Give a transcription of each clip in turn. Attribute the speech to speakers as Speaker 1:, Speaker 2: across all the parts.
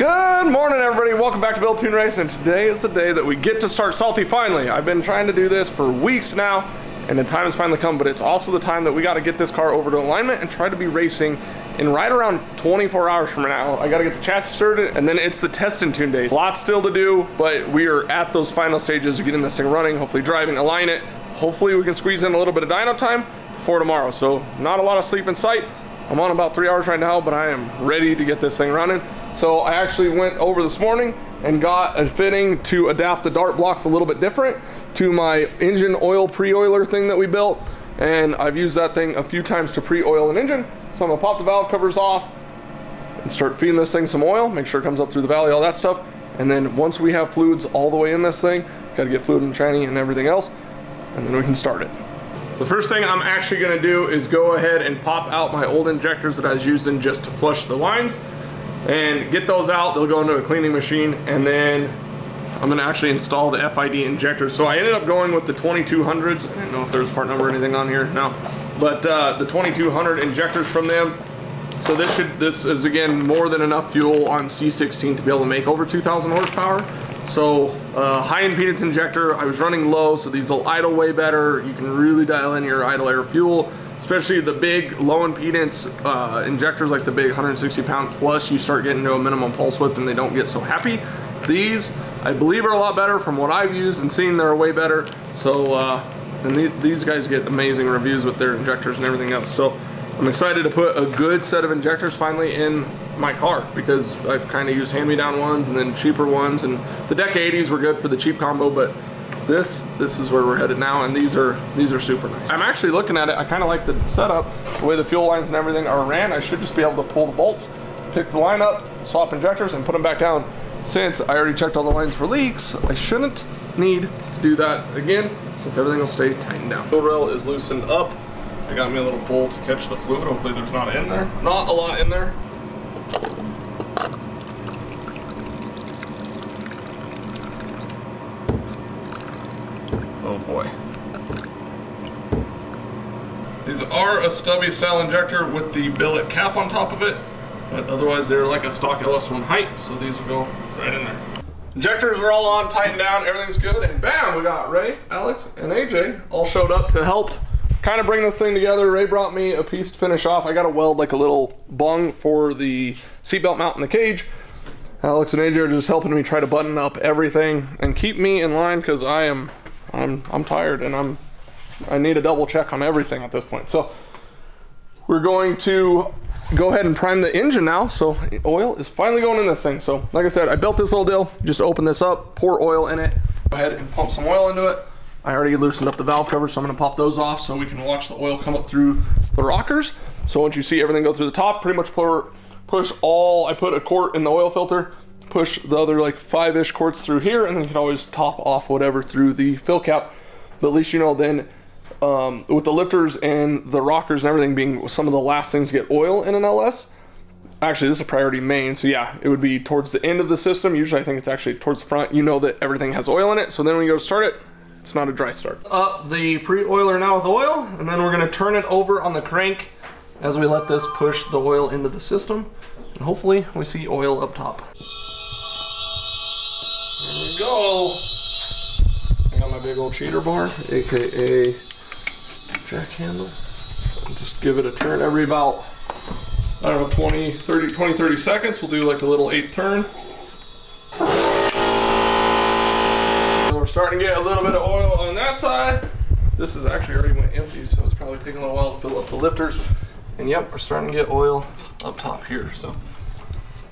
Speaker 1: Good morning, everybody. Welcome back to Tune Race, and today is the day that we get to start Salty finally. I've been trying to do this for weeks now, and the time has finally come, but it's also the time that we got to get this car over to alignment and try to be racing in right around 24 hours from now. I got to get the chassis started, and then it's the test and tune days. Lots still to do, but we are at those final stages of getting this thing running, hopefully driving, align it. Hopefully we can squeeze in a little bit of dyno time before tomorrow. So not a lot of sleep in sight. I'm on about three hours right now, but I am ready to get this thing running. So I actually went over this morning and got a fitting to adapt the dart blocks a little bit different to my engine oil pre-oiler thing that we built. And I've used that thing a few times to pre-oil an engine. So I'm gonna pop the valve covers off and start feeding this thing some oil, make sure it comes up through the valley, all that stuff. And then once we have fluids all the way in this thing, gotta get fluid and tranny and everything else, and then we can start it. The first thing I'm actually gonna do is go ahead and pop out my old injectors that I was using just to flush the lines and get those out. They'll go into a cleaning machine and then I'm gonna actually install the FIC injectors. So I ended up going with the 2200s. I don't know if there's part number or anything on here, no. But uh, the 2200 injectors from them. So this should, this is again more than enough fuel on C16 to be able to make over 2000 horsepower. So uh, high impedance injector, I was running low, so these will idle way better. You can really dial in your idle air fuel, especially the big low impedance uh, injectors like the big 160 pound plus, you start getting to a minimum pulse width and they don't get so happy. These, I believe are a lot better from what I've used and seen they're way better. So, uh, and th these guys get amazing reviews with their injectors and everything else. So I'm excited to put a good set of injectors finally in my car because I've kind of used hand-me-down ones and then cheaper ones and the Deka 80s were good for the cheap combo but this this is where we're headed now and these are these are super nice. I'm actually looking at it i kind of like the setup the way the fuel lines and everything are ran. I should just be able to pull the bolts pick the line up swap injectors and put them back down. Since i already checked all the lines for leaks i shouldn't need to do that again since everything will stay tightened down. Fuel rail is loosened up. I got me a little bowl to catch the fluid. Hopefully there's not in there. Not a lot in there Oh boy. These a stubby style injector with the billet cap on top of it, but otherwise they're like a stock LS1 height, so these will go right in there. Injectors are all on, tightened down, everything's good, and bam, we got Ray, Alex, and AJ all showed up to help kind of bring this thing together. Ray brought me a piece to finish off. I got to weld like a little bung for the seatbelt mount in the cage. Alex and AJ are just helping me try to button up everything and keep me in line because I am I'm I'm tired and I'm I need a double check on everything at this point. So we're going to go ahead and prime the engine now. So oil is finally going in this thing. So like I said, I built this little deal. Just open this up, pour oil in it. Go ahead and pump some oil into it. I already loosened up the valve covers, so I'm gonna pop those off so we can watch the oil come up through the rockers. So once you see everything go through the top, pretty much pour, push all, I put a quart in the oil filter, push the other like five-ish quarts through here, and then you can always top off whatever through the fill cap. But at least you know then um, with the lifters and the rockers and everything being some of the last things to get oil in an LS, actually this is a priority main so yeah it would be towards the end of the system. Usually i think it's actually towards the front. You know that everything has oil in it so then when you go to start it it's not a dry start. Up the pre-oiler now with oil and then we're to turn it over on the crank as we let this push the oil into the system and hopefully we see oil up top. There we go. I got my big old cheater bar aka jack handle just give it a turn every about I don't know, 20, 30, 20, 30 seconds. We'll do like a little eight turn. So we're starting to get a little bit of oil on that side. This is actually already went empty, so it's probably taking a little while to fill up the lifters. And yep, we're starting to get oil up top here, so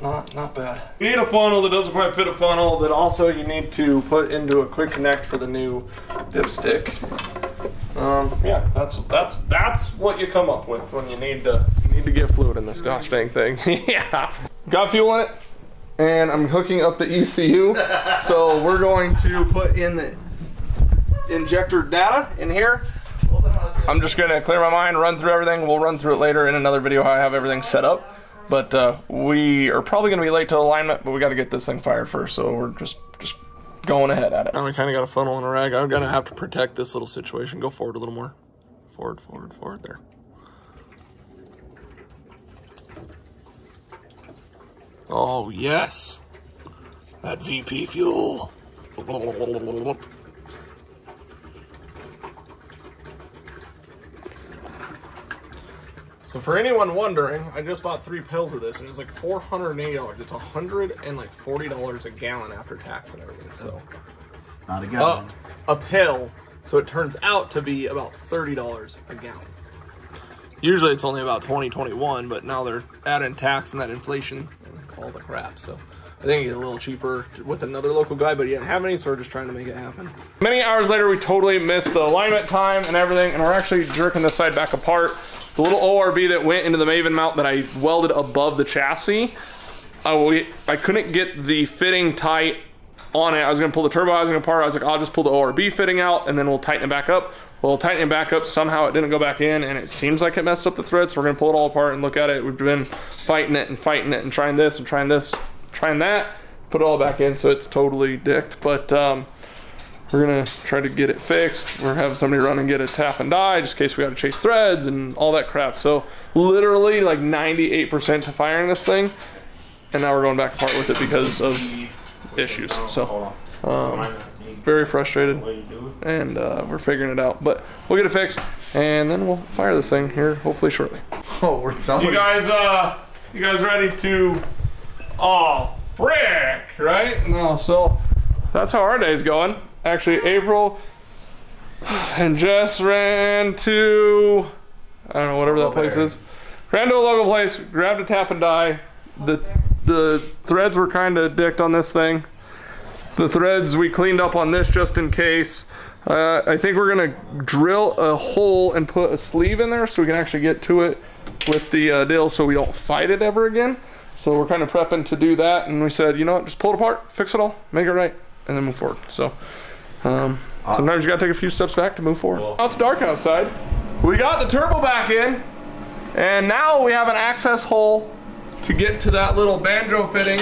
Speaker 1: not not bad. You need a funnel that doesn't quite fit a funnel that also you need to put into a quick connect for the new dipstick. Um, yeah, that's that's that's what you come up with when you need to you need to get fluid in this gosh dang thing. yeah, got fuel in it, and I'm hooking up the ECU. so we're going to put in the injector data in here. I'm just gonna clear my mind, run through everything. We'll run through it later in another video how I have everything set up. But uh, we are probably gonna be late to alignment, but we got to get this thing fired first. So we're just going ahead at it. Now we kind of got a funnel and a rag. I'm gonna have to protect this little situation. Go forward a little more. Forward, forward, forward. There. Oh, yes. That VP fuel. So for anyone wondering, I just bought three pills of this, and it was like four hundred and eighty dollars. It's a hundred and like forty dollars a gallon after tax and everything. So
Speaker 2: Not a gallon.
Speaker 1: a, a pill. So it turns out to be about thirty dollars a gallon. Usually it's only about 20, 21, but now they're adding tax and that inflation and all the crap. So I think it's a little cheaper with another local guy, but he didn't have any, so we're just trying to make it happen. Many hours later, we totally missed the alignment time and everything, and we're actually jerking this side back apart. The little ORB that went into the Maven mount that I welded above the chassis, we, I couldn't get the fitting tight on it. I was gonna pull the turbo housing apart. I was like, I'll just pull the ORB fitting out and then we'll tighten it back up. Well, tighten it back up. Somehow it didn't go back in and it seems like it messed up the thread. So we're gonna pull it all apart and look at it. We've been fighting it and fighting it and trying this and trying this, trying that, put it all back in. So it's totally dicked. But um, we're gonna try to get it fixed. We're having somebody run and get a tap and die just in case we gotta chase threads and all that crap. So literally like 98% to firing this thing. And now we're going back apart with it because of issues. So um, very frustrated and uh, we're figuring it out. But we'll get it fixed and then we'll fire this thing here hopefully shortly.
Speaker 2: Oh, we're somebody.
Speaker 1: You guys, uh, you guys ready to? Oh, frick! Right? No. So that's how our day's going. Actually, April and Jess ran to I don't know whatever that place is. Ran to a local place, grabbed a tap and die. The the threads were kind of dicked on this thing. The threads we cleaned up on this just in case. Uh, I think we're gonna drill a hole and put a sleeve in there so we can actually get to it with the uh, dill so we don't fight it ever again. So we're kind of prepping to do that, and we said, you know what, just pull it apart, fix it all, make it right, and then move forward. So um, sometimes you gotta take a few steps back to move forward. Now it's dark outside. We got the turbo back in, and now we have an access hole to get to that little banjo fitting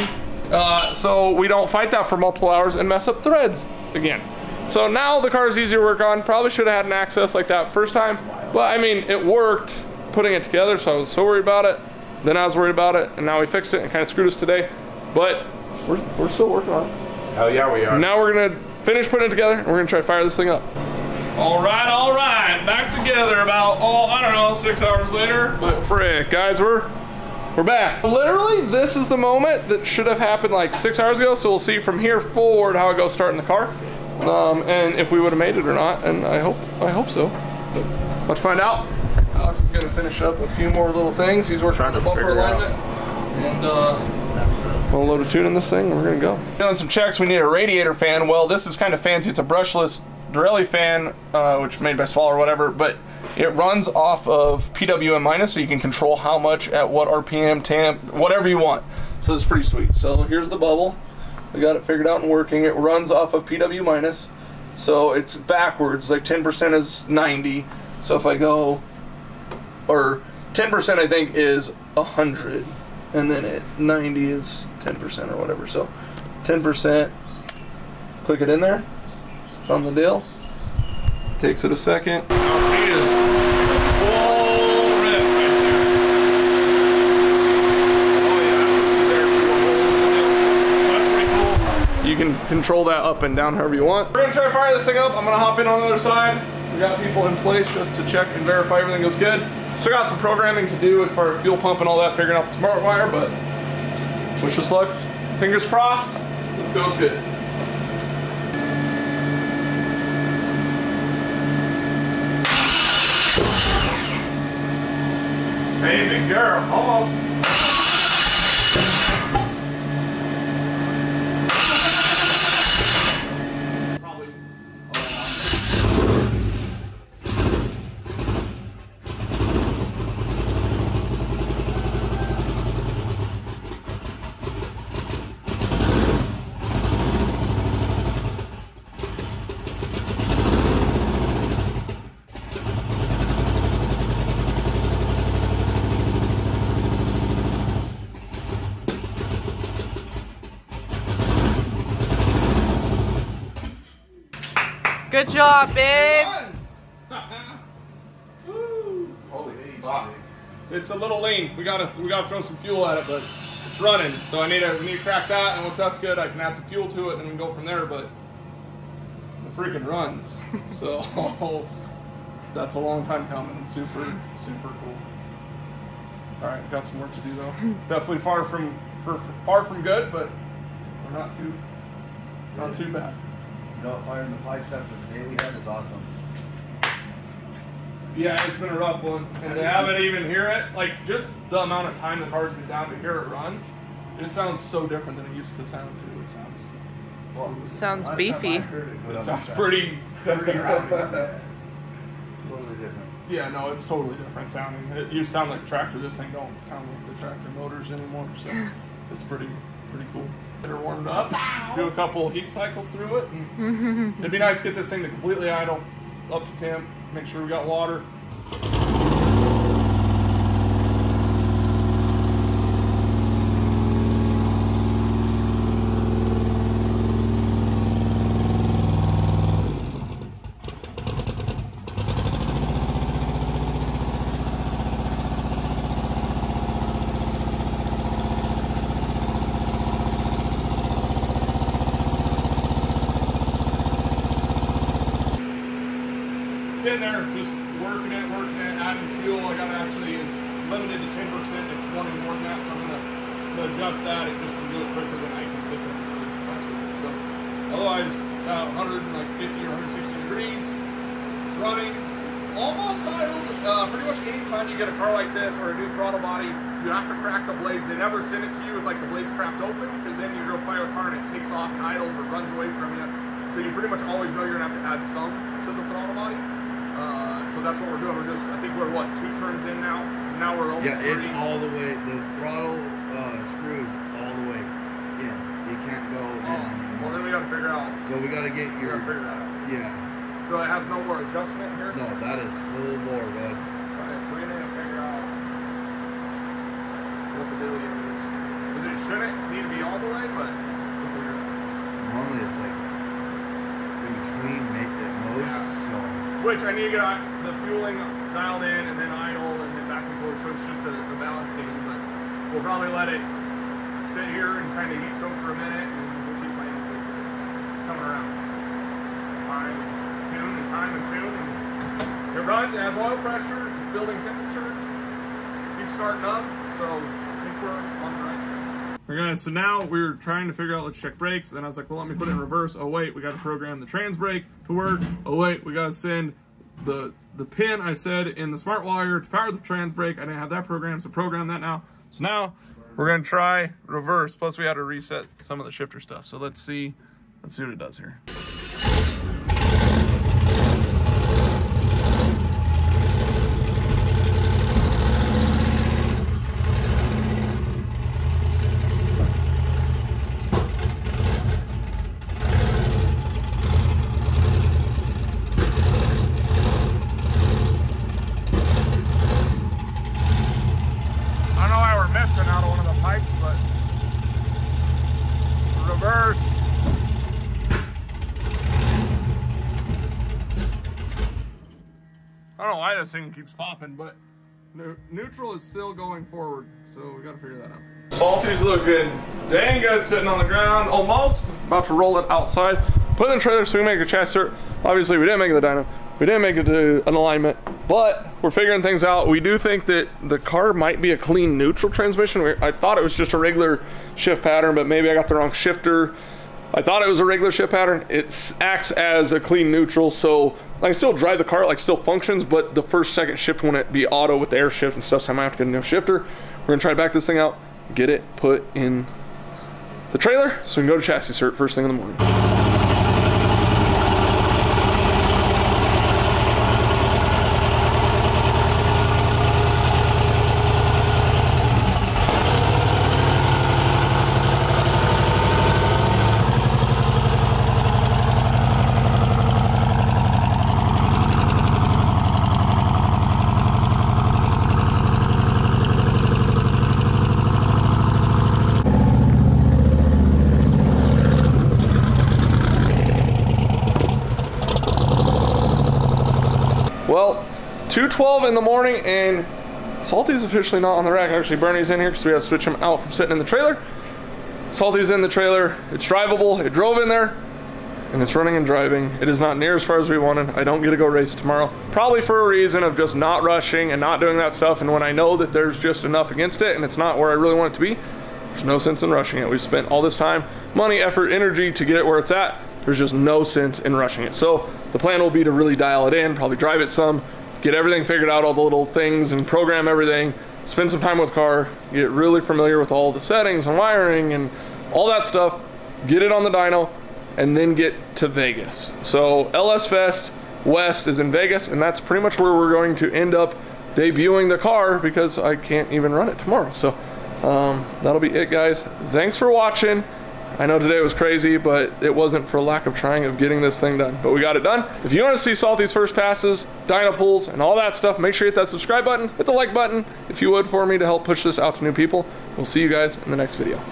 Speaker 1: uh, so we don't fight that for multiple hours and mess up threads again. So now the car is easier to work on. Probably should have had an access like that first time, but I mean, it worked putting it together, so I was so worried about it. Then I was worried about it, and now we fixed it and kind of screwed us today. But we're, we're still working on it.
Speaker 2: Hell yeah, we are.
Speaker 1: Now we're gonna finish putting it together, and we're gonna try to fire this thing up. All right, all right, back together about, oh, I don't know, six hours later. But frick, guys, we're we're back. Literally, this is the moment that should have happened like six hours ago. So we'll see from here forward how it goes starting the car, um, and if we would have made it or not. And I hope, I hope so. But let's find out. Alex gonna finish up a few more little things. He's working on the bumper
Speaker 2: figure it
Speaker 1: alignment, and uh, we'll load a tune in this thing. and We're gonna go. Doing some checks. We need a radiator fan. Well, this is kind of fancy. It's a brushless Derale fan, uh, which made by SPAL or whatever, but it runs off of PWM minus, so you can control how much at what RPM, temp, whatever you want. So this is pretty sweet. So here's the bubble. We got it figured out and working. It runs off of PW minus, so it's backwards. Like 10% is 90. So if I go, or 10% I think is 100, and then it 90 is 10% or whatever. So 10%. Click it in there. It's on the deal. Takes it a second. Now she is full rip. Oh yeah, there a hole deal. That's pretty cool. You can control that up and down however you want. We're gonna try to fire this thing up. I'm gonna hop in on the other side. We got people in place just to check and verify everything goes good. Still got some programming to do as far as fuel pump and all that, figuring out the smart wire, but wish us luck. Fingers crossed. This goes good. Hey, girl, almost.
Speaker 3: Job, babe.
Speaker 2: Holy.
Speaker 1: It's a little lean. We gotta we gotta throw some fuel at it, but it's running. So I need to, we need to crack that, and once that's good, I can add some fuel to it, and we can go from there, but it freaking runs. so that's a long time coming and super, super cool. All right, got some work to do though. It's definitely far from for, far from good, but we're not too not too bad.
Speaker 2: You know? Firing the pipes after the day we had is awesome.
Speaker 1: Yeah, it's been a rough one, and to have it even hear it, like just the amount of time the car's been down to hear it run, it sounds so different than it used to sound too. It sounds
Speaker 2: Well,
Speaker 3: Sounds
Speaker 2: last
Speaker 3: beefy.
Speaker 2: Time I heard it, go
Speaker 1: it
Speaker 2: down
Speaker 1: sounds
Speaker 2: the track.
Speaker 1: pretty.
Speaker 2: Pretty rowdy. totally different.
Speaker 1: Yeah, no, it's totally different sounding. It, you sound like a tractor. This thing don't sound like the tractor motors anymore. So it's pretty, pretty cool. Get her warmed up, do a couple heat cycles through it, and it'd be nice to get this thing to completely idle, up to temp. Make sure we got water. Been there, just working it, working it, adding fuel. I got actually limited to ten percent. It's wanting more than that, so I'm gonna, gonna adjust that. It just can do it quicker than I can sit there it. So otherwise, it's at 150 or 160 degrees. It's running almost idle. Uh, pretty much any time you get a car like this or a new throttle body, you have to crack the blades. They never send it to you with like the blades cracked open because then you go fire a car and it takes off and idles or runs away from you. So you pretty much always know you're gonna have to add some to the throttle body. So that's what we're doing. We're just, I think we're what, two turns in now? Now we're almost
Speaker 4: Yeah, it's
Speaker 1: three.
Speaker 4: all the way. The throttle uh, screws all the way in. You can't go in
Speaker 1: Oh, well, then we gotta figure out.
Speaker 4: So we gotta get
Speaker 1: We
Speaker 4: your.
Speaker 1: gotta figure that out.
Speaker 4: Yeah.
Speaker 1: So it has no more adjustment here?
Speaker 4: No, that is full bore, bud.
Speaker 1: Alright, so we need to figure out what the deal is. Because it shouldn't need to be all the way, but we'll figure it out.
Speaker 4: Normally it's like in between make at most.
Speaker 1: Yeah.
Speaker 4: So
Speaker 1: Which I need to get the fueling dialed in and then idle and then back and forth, so it's just a, a balance game. But we'll probably let it sit here and kind of heat soak for a minute and we'll keep playing. It's coming around. Time, tune and time and tune. And it runs, it has oil pressure, it's building temperature, keeps starting up, so I think we're on the right. Okay, so now we're trying to figure out, let's check brakes. Then I was like, well, let me put it in reverse. Oh, wait, we got to program the trans brake to work. Oh, wait, we got to send the the pin I said in the smart wire to power the trans brake. I didn't have that programmed, so program that now. So now we're going to try reverse. Plus, we had to reset some of the shifter stuff. So let's see, let's see what it does here. I don't know why we're missing out of one of the pipes, but reverse. I don't know why this thing keeps popping, but nu- neutral is still going forward, so we gotta figure that out. Salty's looking dang good sitting on the ground, almost. About to roll it outside. Put it in the trailer so we can make a chassis cert. Obviously, we didn't make the dyno. We didn't make it to an alignment, but we're figuring things out. We do think that the car might be a clean neutral transmission. I thought it was just a regular shift pattern, but maybe I got the wrong shifter. I thought it was a regular shift pattern. It acts as a clean neutral, so I can still drive the car, like still functions, but the first second shift wouldn't be auto with the air shift and stuff, so I might have to get a new shifter. We're gonna try to back this thing out, get it put in the trailer, so we can go to chassis cert first thing in the morning. Well, 2:12 in the morning and Salty's officially not on the rack. Actually, Bernie's in here because we had to switch him out from sitting in the trailer. Salty's in the trailer. It's drivable. It drove in there and it's running and driving. It is not near as far as we wanted. I don't get to go race tomorrow. Probably for a reason of just not rushing and not doing that stuff. And when I know that there's just enough against it and it's not where I really want it to be, there's no sense in rushing it. We've spent all this time, money, effort, energy to get it where it's at. There's just no sense in rushing it. So the plan will be to really dial it in, probably drive it some, get everything figured out, all the little things and program everything, spend some time with car, get really familiar with all the settings and wiring and all that stuff, get it on the dyno, and then get to Vegas. So LS Fest West is in Vegas, and that's pretty much where we're going to end up debuting the car because I can't even run it tomorrow. So um, that'll be it, guys. Thanks for watching. I know today was crazy, but it wasn't for lack of trying of getting this thing done. But we got it done. If you want to see Salty's first passes, dyno pulls, and all that stuff, make sure you hit that subscribe button, hit the like button if you would for me to help push this out to new people. We'll see you guys in the next video.